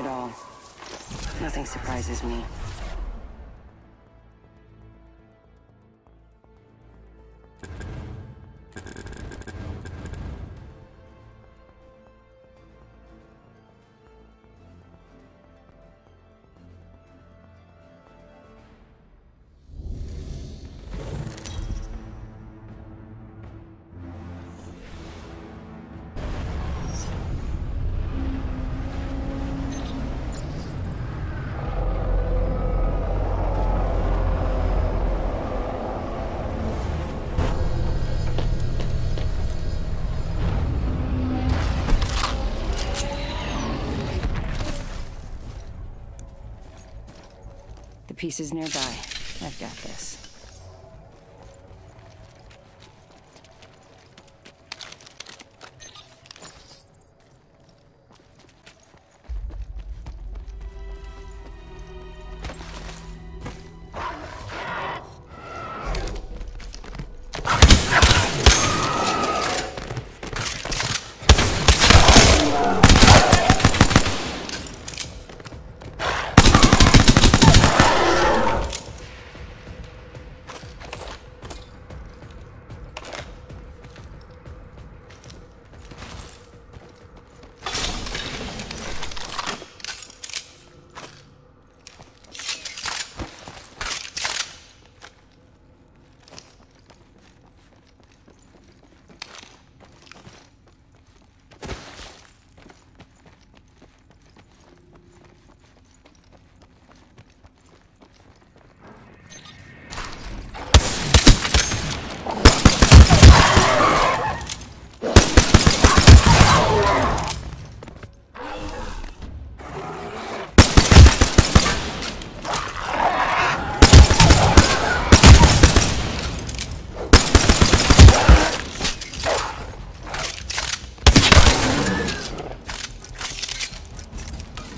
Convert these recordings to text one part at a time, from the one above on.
at all. Nothing surprises me. Pieces nearby. I've got this.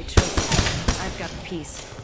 I've got the piece.